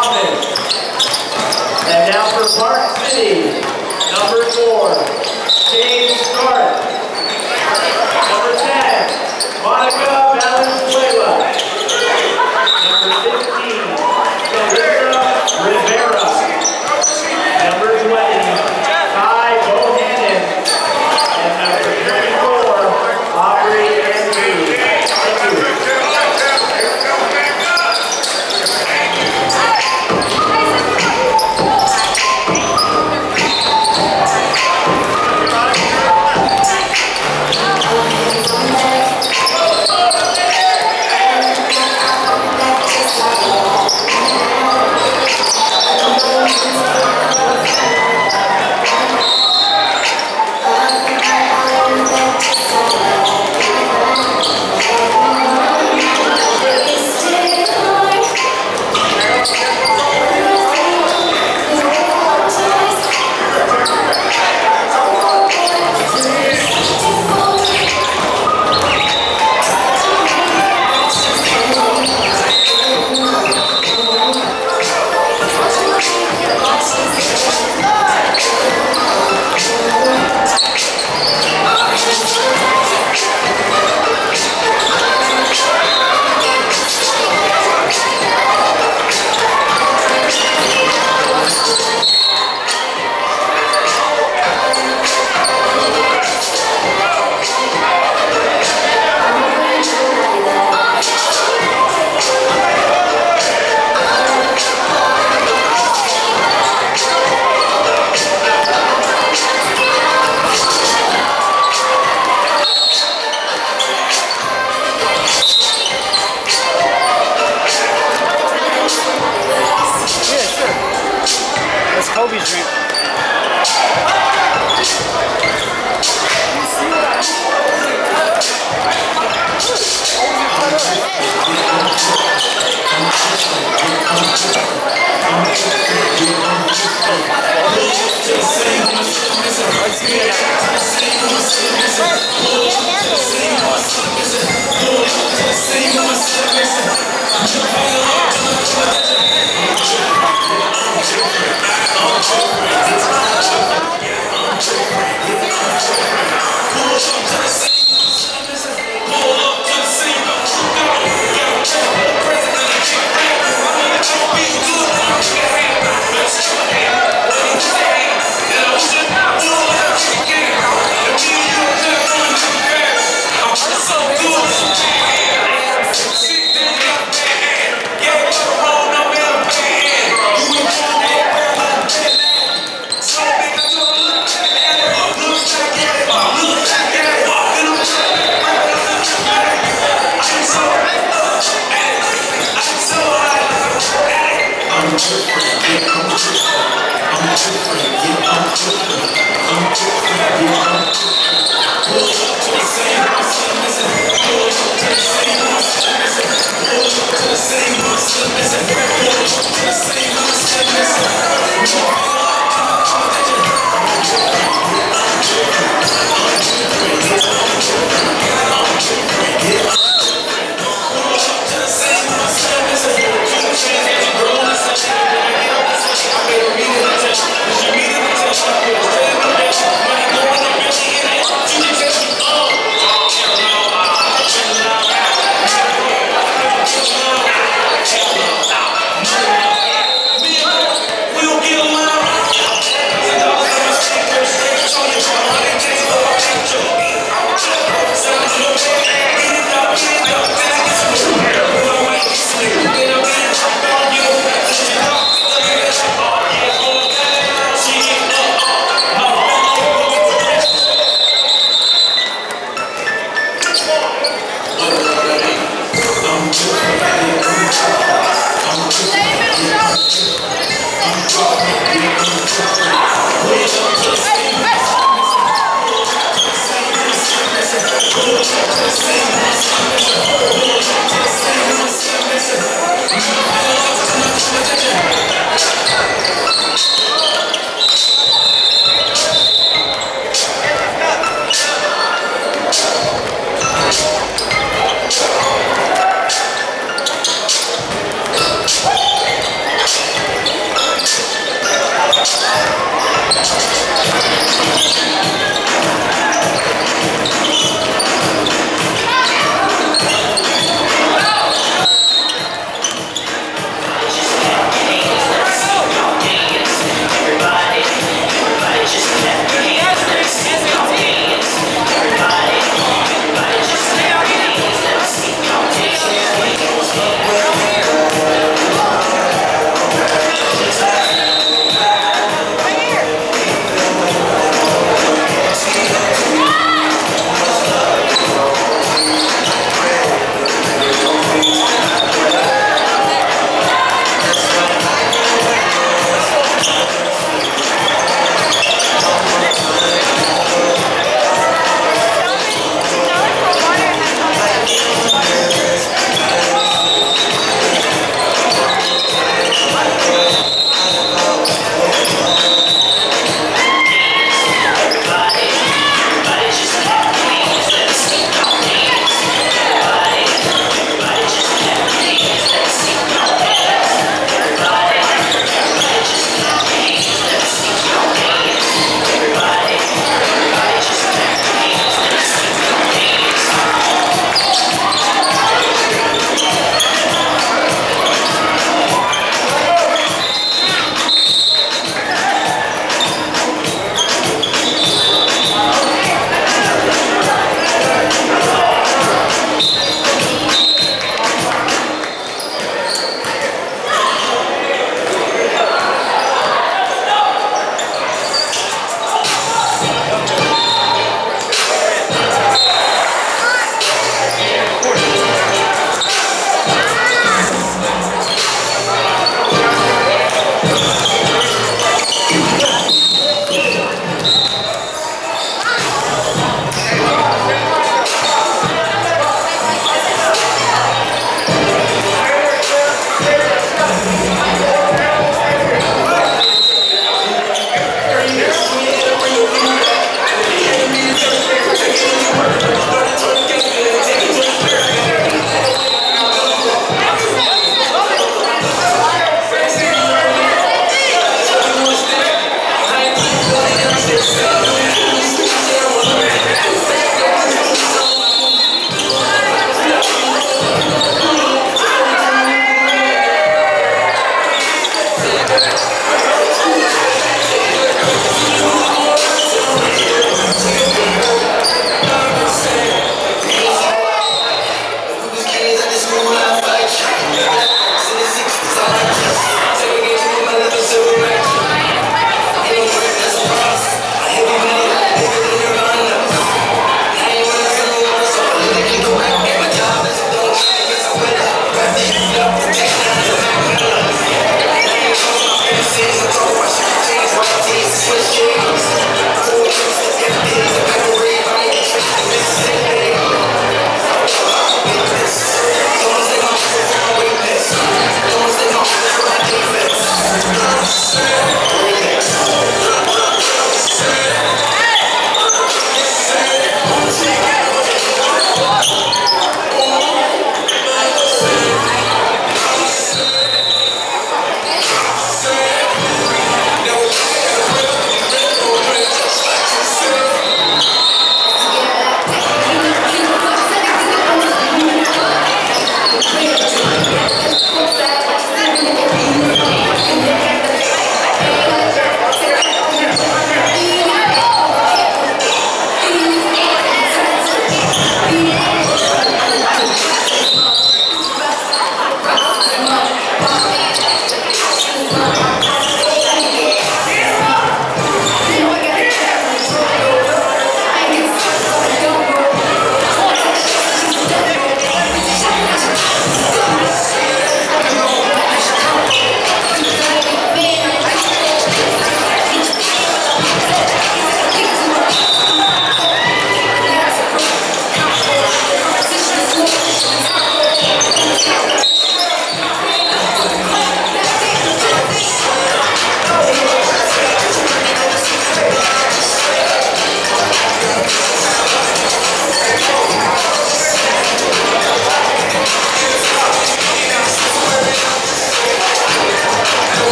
Hoffman. And now for Park City, number four, James